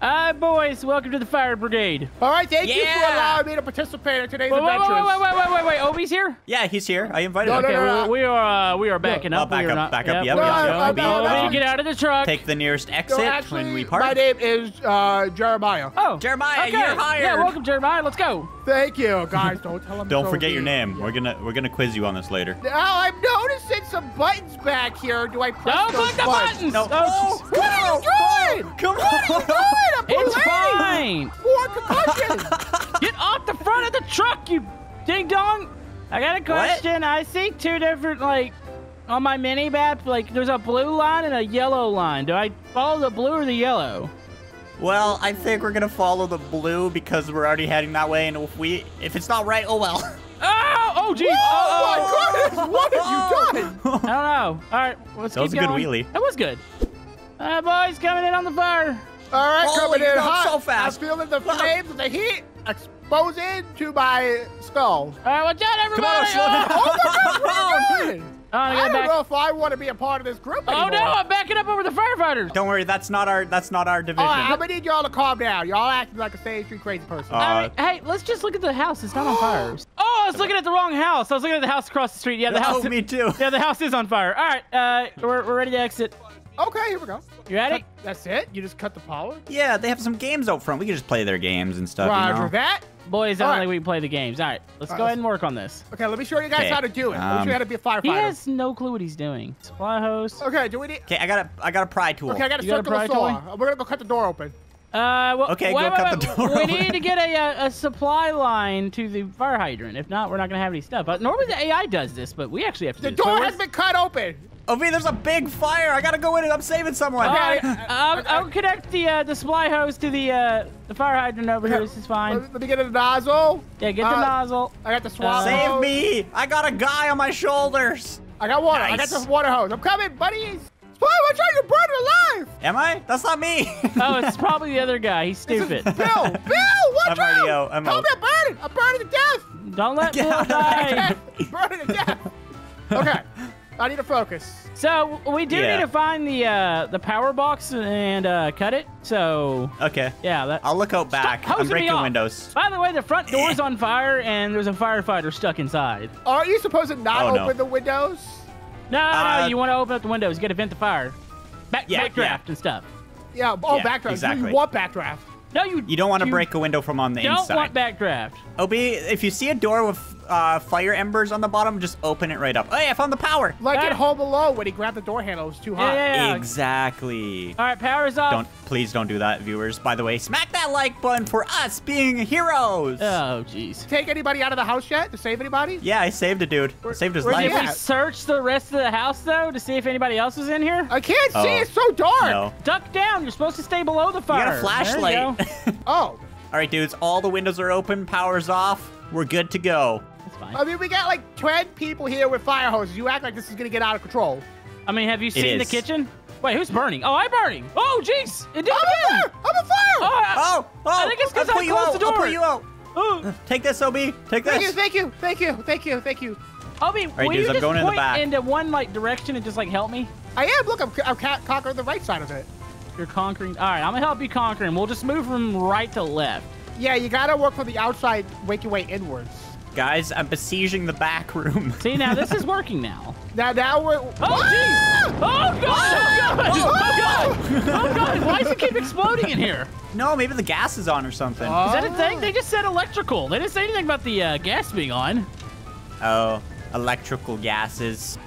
Hi, boys. Welcome to the fire brigade. All right, thank you for allowing me to participate in today's Wait, wait, adventures. wait, wait, wait, wait, wait, wait. Obi's here? Yeah, he's here. I invited No, him. no, Okay, no, no. we, we are uh, we are backing Oh, up. back we are up, not, back up. Yep, Yep, we yep, are No, no, Obi, no. get out of the truck. Take the nearest No, exit actually, when we park. my name is uh, Jeremiah. oh, Jeremiah, okay. you're hired. Yeah, welcome, Jeremiah. Let's go. Thank you, guys. Don't tell them. Don't it's forget OB. your name. We're gonna we're gonna quiz you on this later. Now I'm noticing some buttons back here. Do I press Don't those click the buttons? buttons. No. Oh, What are you doing? Come What are you on. doing? I'm It's bleeding. fine. Four concussions. Get off the front of the truck, you ding dong. I got a question. I see two different, like, on my mini map, like, there's a blue line and a yellow line. Do I follow the blue or the yellow? Well, I think we're gonna follow the blue because we're already heading that way, and if we if it's not right, oh well. Oh, oh, geez. oh oh, my goodness! What have you done? I don't know. All right, let's That keep was a good wheelie. That was good. Uh, boys, coming in on the fire. All right, Holy, coming in hot. so fast. I'm feeling the flames the heat exposing to my skull. All right, watch out, everybody. Come everybody. on, slow down. Oh my God! What are you doing? Oh, I I gotta don't back- know if I want to be a part of this group Oh, anymore. no, I'm backing up over the firefighters. Don't worry, that's not our that's not our division. All right, I'm gonna need y'all to calm down. Y'all acting like a stage street crazy person. Uh, All right, hey, let's just look at the house. It's not on fire. Oh, I was looking at the wrong house. I was looking at the house across the street. Yeah, the house. oh, me too. Yeah, the house is on fire. All right, uh, we're, we're ready to exit. okay, here we go. You ready? That's it. You just cut the power. Yeah, they have some games out front. We can just play their games and stuff. Roger you know? that. Boys, I All don't right. think we can play the games. All right, let's All go right, ahead and work on this. Okay, let me show you guys Okay, how to do it. let me show um, you how to be a firefighter. He has no clue what he's doing. Supply hose. Okay, do we need? Okay, I got a I got a pry tool. Okay, I got a You got a circular pry saw. toy? We're gonna go cut the door open. Uh, well, Okay, wait, go wait, cut the door We open. need to get a, a, a supply line to the fire hydrant. If not, we're not gonna have any stuff. But normally the AI does this, but we actually have to The do this. door Wait, has where's- been cut open. Oh, V, there's a big fire. I gotta go in and I'm saving someone. Okay, right, I'll, I'll connect the uh, the supply hose to the uh, the fire hydrant over here. This is fine. Let, let me get a nozzle. Yeah, get the Uh, nozzle. I got the swab. Save hose. me! I got a guy on my shoulders. I got water. I got the water hose. I'm coming, buddies. Spy, watch out! You're burning alive. Am I? That's not me. Oh, it's probably the other guy. He's stupid. Bill, Bill, watch I'm already out! out. I'm Help out. me, I'm burning. I'm burning to death. Don't let Get Bill out of die. burning to death. Okay, I need to focus. So we do Yeah. need to find the uh, the power box and uh, cut it. So okay. yeah, that. I'll look out back. Stop I'm me breaking off. windows. By the way, the front door's on fire and there's a firefighter stuck inside. Aren't you supposed to not Oh, no. open the windows? No, Uh, no, you want to open up the windows. You got to vent the fire. Back, Yeah, backdraft yeah. and stuff. Yeah. Oh, Yeah, backdraft. exactly. You want backdraft? No, you. You don't want to break a window from on the Don't inside. want backdraft. OB, if you see a door with uh, fire embers on the bottom, just open it right up. Hey, I found the power. Like in Home Alone when he grabbed the door handle, it was too hot. Yeah, yeah, yeah. Exactly. All right, power's off. Don't please don't do that, viewers. By the way, smack that like button for us being heroes. Oh, jeez. Take anybody out of the house yet? To save anybody? yeah, I saved a dude. I saved his life. Did we search the rest of the house though to see if anybody else was in here? I can't see. Oh. It's so dark. No. Duck down. You're supposed to stay below the You fire. got a There flashlight. you go. Oh. All right, dudes. All the windows are open. Power's off. We're good to go. That's fine. I mean, we got like 10 people here with fire hoses. You act like this is gonna get out of control. I mean, have you seen the kitchen? Wait, who's burning? Oh, I'm burning. Oh, jeez. It did I'm again. on fire! I'm on fire! Oh, I- Oh, oh! I think it's 'cause I'll I put you closed out. the door. I'll put you out. oh. Take this, OB. Take Thank you, this. thank you, thank you, thank you, thank you. Obi, right, will dudes, you I'm just going in the point back. into one like direction and just like help me? I am. Look, I'm, I'm ca- conquering the right side of it. You're conquering. All right, I'm gonna help you conquer him. We'll just move from right to left. Yeah, you gotta work from the outside, make your way inwards. Guys, I'm besieging the back room. See, now this is working now. Now, now we're. Oh, jeez. Oh, God. Oh, God. Oh, God. Oh, God. Why does it keep exploding in here? no, maybe the gas is on or something. Oh. Is that a thing? They just said electrical. They didn't say anything about the uh, gas being on. Oh, electrical gases.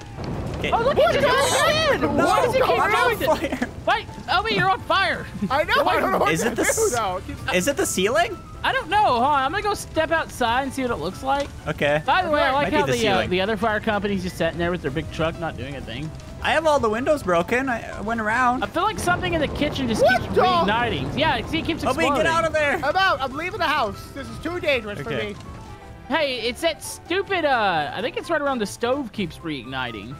Okay. Oh, look, What it's the going in. No, Why does it keep I'm doing it? Wait, Obi, you're on fire. I know. I don't know what Is to it the do, s- though. Is it the ceiling? I don't know. Hold on. I'm gonna go step outside and see what it looks like. Okay. By the way, I like be how the the uh, ceiling. the other fire company's just sitting there with their big truck, not doing a thing. I have all the windows broken. I I went around. I feel like something in the kitchen just What keeps the- reigniting. Yeah, see, it keeps OB, exploding. get out of there. I'm out. I'm leaving the house. This is too dangerous for Okay. me. Hey, it's that stupid. Uh, I think it's right around the stove keeps reigniting.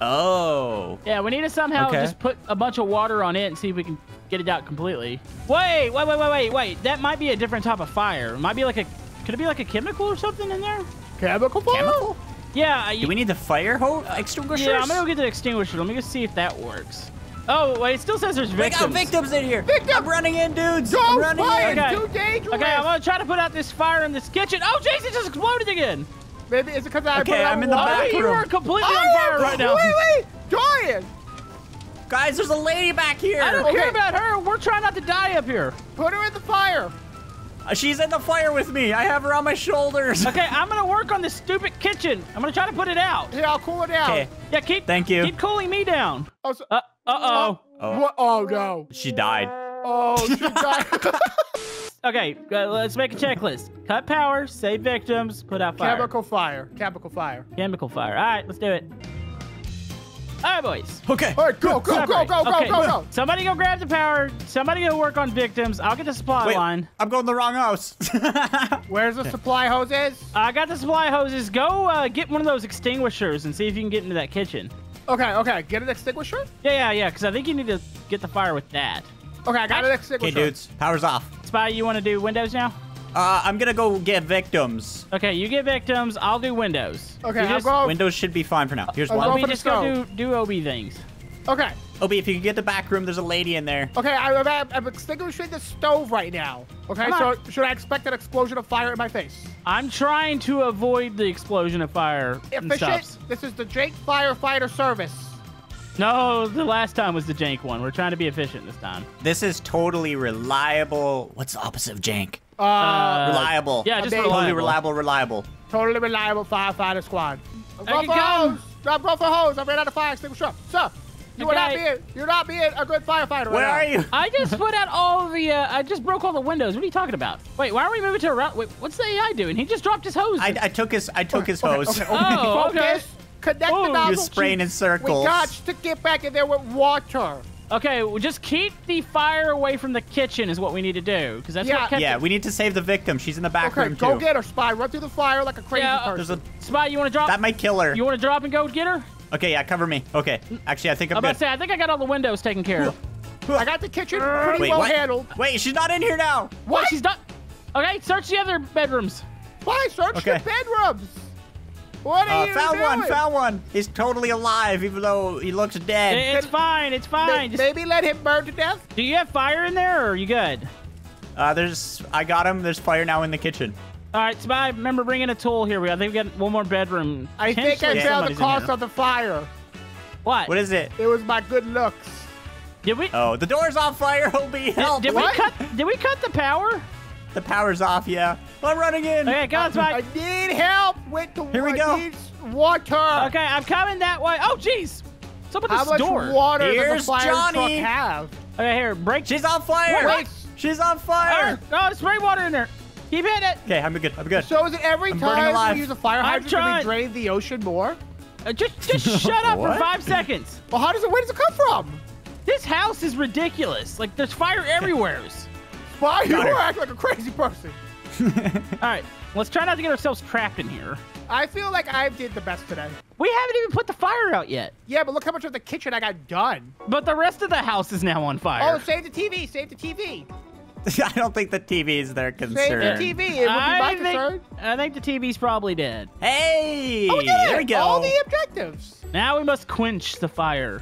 Oh. Yeah, we need to somehow Okay. just put a bunch of water on it and see if we can get it out completely. Wait, wait, wait, wait, wait, wait. That might be a different type of fire. It might be like a. Could it be like a chemical or something in there? Chemical fire? Chemical? Yeah. Do we need the fire hose extinguisher? Yeah, I'm gonna go get the extinguisher. Let me just see if that works. Oh, wait, it still says there's victims. We victims. got victims in here. Victim! I'm running in, dudes. I'm Don't running fight! in. Okay. Too dangerous! Okay, I'm gonna try to put out this fire in this kitchen. Oh, Jason just exploded again. Maybe it's because I Okay, put it I'm in the back Oh, you room. are completely I on fire am right now. completely dying! Guys, there's a lady back here. I don't Okay. care about her. We're trying not to die up here. Put her in the fire! Uh, She's in the fire with me. I have her on my shoulders. Okay, I'm gonna work on this stupid kitchen. I'm gonna try to put it out. Here, I'll cool it down. Okay. Yeah, keep. Thank you. Keep cooling me down. Oh, so- Uh, uh oh. Oh. What? Oh, no. She died. Oh, she died. Okay, uh, let's make a checklist. Cut power, save victims, put out fire. Chemical fire. Chemical fire. Chemical fire. All right, let's do it. All right, boys. Okay. All right, go, go, go, Separate. go, go, Okay, go, go. Somebody go grab the power. Somebody go work on victims. I'll get the supply Wait, line. I'm going the wrong house. Where's the supply hoses? I got the supply hoses. Go uh, get one of those extinguishers and see if you can get into that kitchen. Okay, okay. Get an extinguisher? Yeah, yeah, yeah. Because I think you need to get the fire with that. Okay, I got an extinguisher. okay, dudes. Power's off. Spy, you want to do windows now? Uh, I'm gonna go get victims. Okay, you get victims. I'll do windows. Okay, You I'm just. Windows should be fine for now. Here's I'll one. Obi, just go do, do OB things. Okay, Obi, if you can get the back room, there's a lady in there. okay. I, I'm, I'm extinguishing the stove right now. Okay, Come so on. should I expect an explosion of fire in my face? I'm trying to avoid the explosion of fire Efficient. This is the Jake Firefighter Service. No, the last time was the jank one. We're trying to be efficient this time. This is totally reliable. What's the opposite of jank? Uh, Uh, reliable. Yeah, just Amazing. Totally reliable. reliable, reliable. totally reliable firefighter squad. I'm I going can for come. hose. I'm for hose. I ran out of fire extinguisher. Sir, you are not Okay. being you're not being a good firefighter. Where right are now. you? I just put out all the. Uh, I just broke all the windows. What are you talking about? Wait, why are we moving to a route? Wait, what's the AI doing? He just dropped his hose. I, I took his I took his Okay, hose. Okay, okay. Oh, Focus. Okay. Connect Oh, the you're nozzle. You're spraying in circles. We circles. got to get back in there with water. okay, well, just keep the fire away from the kitchen is what we need to do because that's Yeah. what kept Yeah, it- we need to save the victim. She's in the back Okay, room too. go get her, spy. Run through the fire like a crazy Yeah, uh, There's person. a Spy, you want to drop? that might kill her. you want to drop and go get her? Okay, yeah, cover me. Okay, actually, I think I'm, I'm about to say, I think I got all the windows taken care of. I got the kitchen pretty Wait, well what? handled. Wait, she's not in here now. What? She's not. Okay, search the other bedrooms. Why search Okay. the bedrooms? What are Uh, you found doing? one, found one. He's totally alive, even though he looks dead. It's fine. It's May- fine. Just, Maybe let him burn to death. do you have fire in there, or are you good? Uh, there's, I got him. There's fire now in the kitchen. All right, Spy. Remember bringing a tool here. We I think we got one more bedroom. I think I Potentially found the somebody's cause of the fire. What? What is it? It was my good looks. Did we? Oh, the door's on fire. Obi, did, help! did we cut? Did we cut the power? The power's off. Yeah, I'm running in. Okay, go on, I Spy. need help with the Here we go. water. Okay, I'm coming that way. Oh, jeez. What's up with How this much door? water does Here's a fire Johnny. truck have? Okay, here, break. She's on fire. Wait. She's on Oh, fire. oh, spray water in there. Keep hitting it. Okay, I'm good. I'm good. So is it every I'm time alive. we use a fire hydrant that we drain the ocean more? Uh, just, just shut up for five seconds. Well, how does it? Where does it come from? This house is ridiculous. Like, there's fire everywhere. Why you Got her. act like a crazy person? All right, let's try not to get ourselves trapped in here. I feel like I did the best today. We haven't even put the fire out yet. Yeah, but look how much of the kitchen I got done. But the rest of the house is now on fire. Oh, save the TV, save the TV, I don't think the TV is their concern. save the TV. It would be my I concern. think, I think the TV's probably dead. Hey, Oh, we did there it. we go. All the objectives. Now we must quench the fire.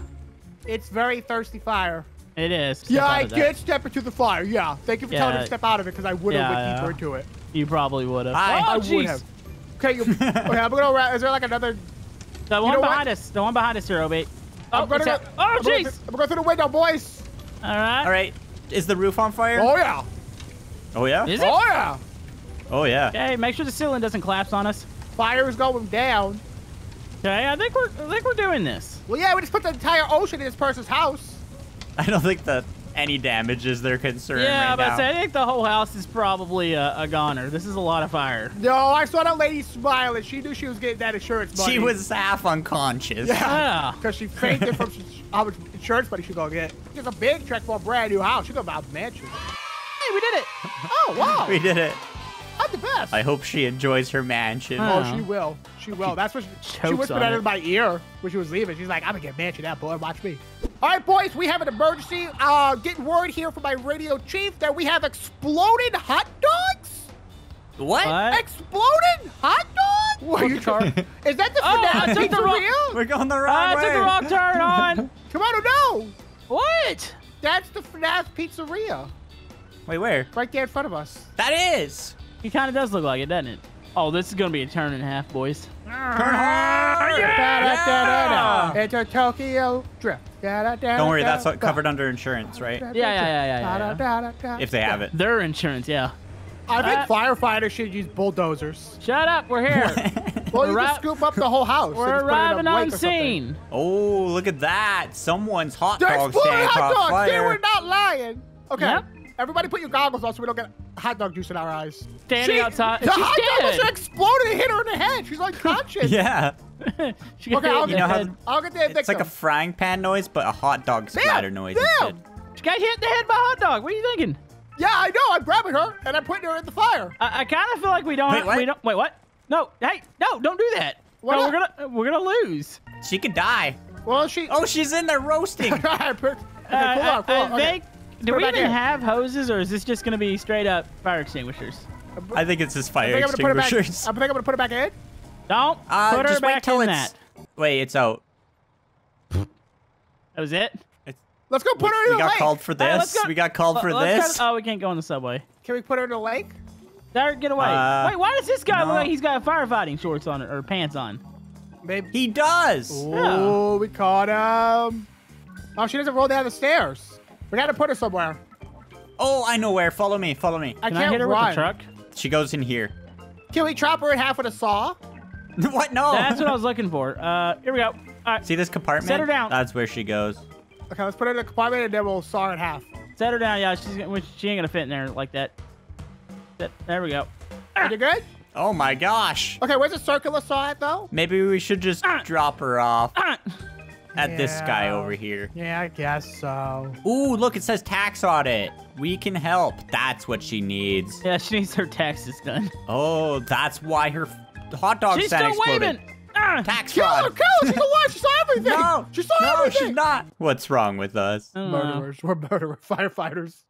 It's very thirsty fire. It is. Step yeah, I of that. did step into the fire. Yeah, thank you for telling me to step out of it because I would have Yeah, went deeper yeah. into it. You probably would have. Hi. Oh, oh I would jeez. have. Okay, you, okay, I'm gonna. ra- Is there like another? The one know what? behind us. The one behind us here, Obi. Oh, I'm gonna. it's Go, out- oh, I'm gonna- jeez. I'm going through the window, boys. All right. All right, is the roof on fire? Oh yeah. Oh yeah. Is it? Oh yeah. Oh yeah. Okay, make sure the ceiling doesn't collapse on us. Fire is going down. Okay, I think we're I think we're doing this. Well, yeah, we just put the entire ocean in this person's house. I don't think that any damage is their concern yeah, right but now. I think the whole house is probably a, a goner. This is a lot of fire. No, I saw that lady smile and she knew she was getting that insurance money. She was half unconscious. Yeah. Yeah. Because she fainted from how much insurance money she gonna get. It's a big check for a brand new house. She gonna buy a mansion. Hey, we did it. Oh wow, We did it. I'm the best. I hope she enjoys her mansion. Huh. Oh, she will. She will. That's what she, she whispered on that it. in my ear when she was leaving. She's like, I'm gonna get mansion that boy. Watch me. All right, boys, we have an emergency. Uh, getting word here from my radio chief that we have exploded hot dogs. What? What? Exploded hot dogs? What are you trying? Is that the Oh, I finale took the wrong- We're going the wrong I way. took the wrong turn on. Come on, no. What? That's the FNAF pizzeria Wait, where? right there in front of us. That is. He kind of does look like it, doesn't it? Oh, this is gonna be a turn and a half, boys. Turn hard. Yeah. It's a Tokyo drift. Don't worry, that's covered under insurance, right? Yeah, yeah, yeah, yeah, yeah. If they have it. Their insurance, yeah. I think Uh, firefighters should use bulldozers. Shut up, we're here. Well, you We're can scoop up the whole house. we're just put it in a arriving on scene. Oh, look at that. Someone's hot There's dog exploding stand hot caught dogs. They were not lying. Okay. Yep. Everybody put your goggles on so we don't get hot dog juice in our eyes. Standing She- outside. The She's hot dog dead. just exploded and hit her in the head. She's like unconscious. Yeah. she got Okay, I'll in You the know how head. I'll get the victim. It's like a frying pan noise, but a hot dog Damn, splatter noise damn. instead. She got hit in the head by a hot dog. What are you thinking? Yeah, I know. I'm grabbing her and I'm putting her in the fire. I, I kind of feel like we don't. Wait, what? We don't. Wait, what? No, hey, no, don't do that. Why no, not? we're gonna we're gonna lose. She could die. Well, she. Oh, she's in there roasting. I put- okay, Uh, cool I, on, cool I on. Okay. think. Do we even in. have hoses, or is this just gonna be straight up fire extinguishers? I think it's just I fire think I'm gonna put it back. I think I'm gonna put it back in. Don't Uh, put her just wait back till in it's. that. Wait, it's out. That was it. It's, Let's go put her in we the lake. We got called for All right, let's this. go- we got called for Let's this. go- oh, we can't go on the subway. Can we put her in the lake? There, get away. Uh, Wait, why does this guy no. look like he's got firefighting shorts on or pants on? Maybe. He does. Oh, we caught him. Oh, she doesn't roll down the stairs. We gotta put her somewhere. Oh, I know where. Follow me. Follow me. I Can can't I hit her run. with the truck? She goes in here. Can we chop her in half with a saw? what? No. That's what I was looking for. Uh, here we go. All right, See this compartment? Set her down. That's where she goes. Okay, let's put her in the compartment and then we'll saw her in half. set her down. Yeah, she's she ain't gonna fit in there like that. That- There we go. Are you good? Oh my gosh. Okay, where's the circular saw at though? Maybe we should just Ah. drop her off Ah, at this guy over here. Yeah, I guess so. Ooh, look, it says tax audit. We can help. That's what she needs. yeah, she needs her taxes done. Oh, that's why her f- hot dog She's stand still exploded. waving. Ah, Tax Kill her! fraud. Kill her! She's alive! She saw everything! No, She saw no, everything! she's not. What's wrong with us? I don't know. Murderers. We're murderers. Firefighters.